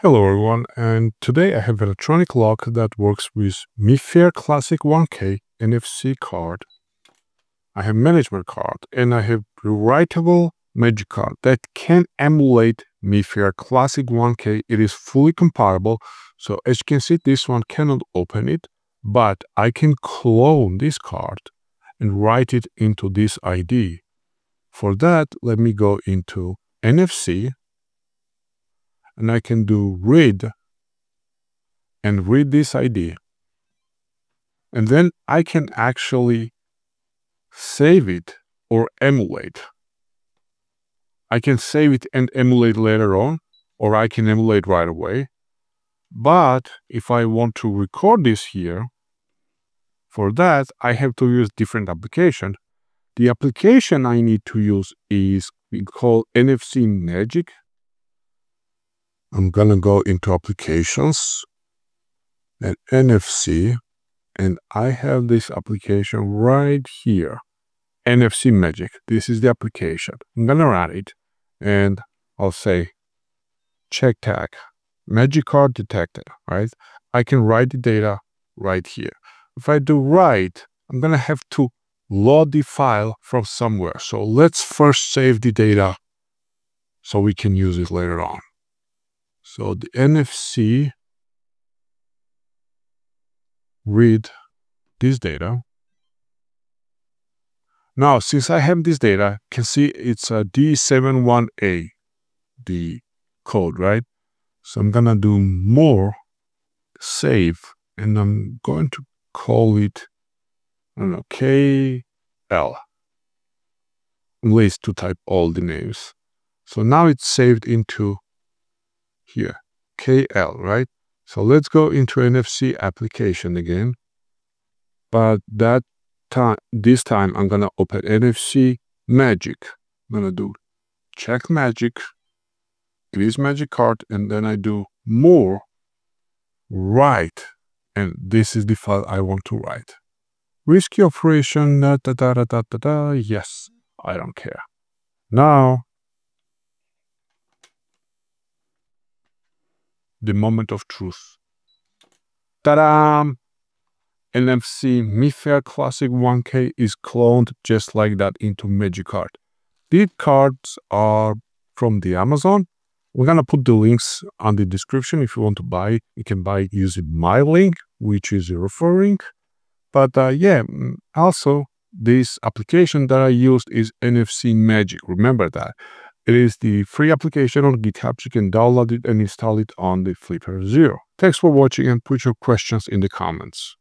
Hello everyone, and today I have an electronic lock that works with Mi Fair Classic 1K NFC card. I have management card and I have rewritable magic card that can emulate Mi Fair Classic 1K. It is fully compatible. So as you can see, this one cannot open it, but I can clone this card and write it into this ID. For that, let me go into NFC and I can do read and read this ID. And then I can actually save it or emulate. I can save it and emulate later on, or I can emulate right away. But if I want to record this here, for that, I have to use different application. The application I need to use is called NFC Magic I'm going to go into applications and NFC and I have this application right here. NFC Magic. This is the application. I'm going to run it and I'll say check tag. Magic card detected, right? I can write the data right here. If I do write, I'm going to have to load the file from somewhere. So let's first save the data so we can use it later on. So the NFC read this data. Now, since I have this data, can see it's a D71A, the code, right? So I'm gonna do more, save, and I'm going to call it, I don't know, KL. To type all the names. So now it's saved into here, KL, right? So let's go into NFC application again. But that time, this time I'm gonna open NFC Magic. I'm gonna do check Magic, it is Magic card, and then I do more, write, and this is the file I want to write. Risky operation, da da da da da, da. yes, I don't care. Now the moment of truth. Ta-da! NFC Mi Fair Classic 1K is cloned just like that into Magicard. These cards are from the Amazon. We're gonna put the links on the description if you want to buy. You can buy using my link, which is a referring. But uh, yeah, mm, also this application that I used is NFC Magic. Remember that. It is the free application on GitHub. You can download it and install it on the Flipper Zero. Thanks for watching and put your questions in the comments.